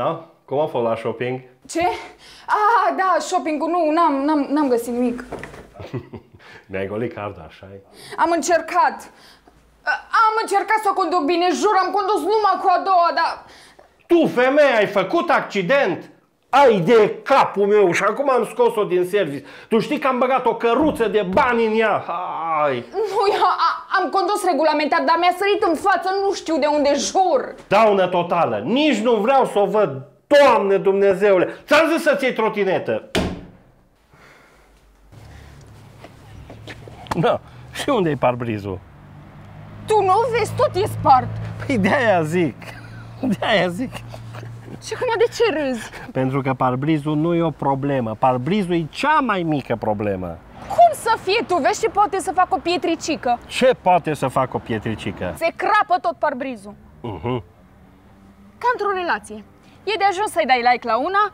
Da? Cum a fost la shopping? Ce? Ah, da, shopping-ul, nu, n-am, n-am, n-am găsit nimic. Mi-ai golit cardul, așa -i? Am încercat. Am încercat să o conduc bine, jur, am condus numai cu a doua, dar... Tu, femeie, ai făcut accident? Ai de capul meu și acum am scos-o din service. Tu știi că am băgat o căruță de bani în ea. Hai! Nu, eu a, am condus regulamentat, dar mi-a sărit în față, nu știu de unde, jur. Daună totală. Nici nu vreau să o văd. Doamne Dumnezeule! Ți-am zis să-ți iei trotinetă. Da. Și unde e parbrizul? Tu nu vezi, tot e spart. Păi de-aia zic. De-aia zic. Și acum de ce râzi? Pentru că parbrizul nu e o problemă. Parbrizul e cea mai mică problemă. Cum să fie? Tu vezi ce poate să facă o pietricică? Ce poate să facă o pietricică? Se crapă tot parbrizul. Uh-huh. Ca într-o relație. E de ajuns să-i dai like la una,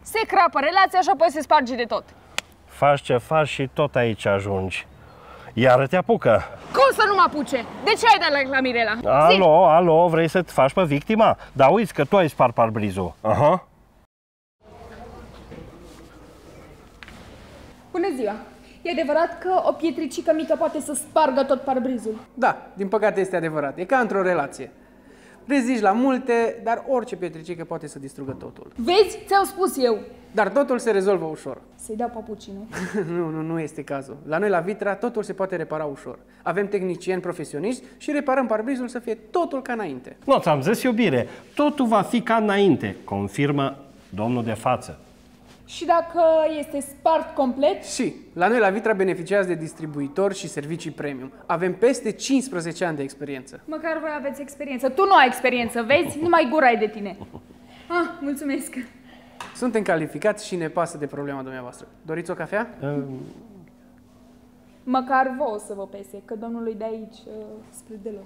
se crapă relația și apoi se sparge de tot. Faci ce faci și tot aici ajungi. Iar te apucă. Cum să nu mă apuce? De ce ai dat like la Mirela? Alo, Zi. alo, vrei să te faci pe victima? Dar uiți că tu ai spart parbrizul. Aha. Bună ziua! E adevărat că o pietricică mică poate să spargă tot parbrizul? Da, din păcate este adevărat. E ca într-o relație. Rezici la multe, dar orice pietricică poate să distrugă totul. Vezi? Ți-am spus eu! Dar totul se rezolvă ușor. Să-i dau papucii, nu? nu, nu, nu este cazul. La noi, la Vitra, totul se poate repara ușor. Avem tehnicieni profesioniști și reparăm parbrizul să fie totul ca înainte. Nu, ți-am zis, iubire, totul va fi ca înainte, confirmă domnul de față. Și dacă este spart complet? Și. La noi la Vitra beneficiați de distribuitori și servicii premium. Avem peste 15 ani de experiență. Măcar voi aveți experiență. Tu nu ai experiență, vezi? Numai gura e de tine. Ah, mulțumesc. Suntem calificați și ne pasă de problema dumneavoastră. Doriți o cafea? Um... Măcar vouă să vă pese, că domnului de aici uh, spre deloc.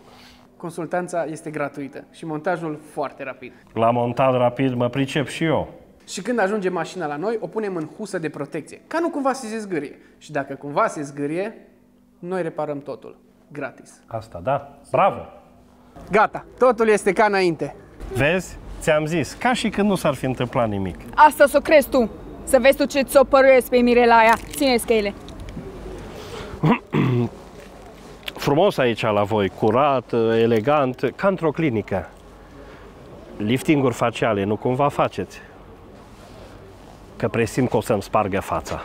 Consultanța este gratuită și montajul foarte rapid. La montat rapid mă pricep și eu. Și când ajunge mașina la noi, o punem în husă de protecție, ca nu cumva să se zgârie. Și dacă cumva se zgârie, noi reparăm totul. Gratis. Asta, da. Bravo! Gata, totul este ca înainte. Vezi? Ți-am zis, ca și când nu s-ar fi întâmplat nimic. Asta să o crezi tu. Să vezi tu ce ți-o păruiesc pe Mirela aia. ține scăile. Frumos aici la voi, curat, elegant, ca într-o clinică. Liftinguri faciale, nu cumva faceți? Că presimt că o să-mi spargă fața.